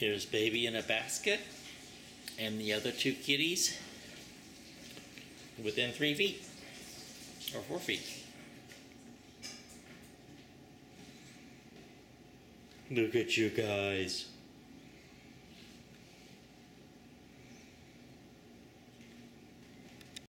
There's baby in a basket, and the other two kitties within three feet or four feet. Look at you guys.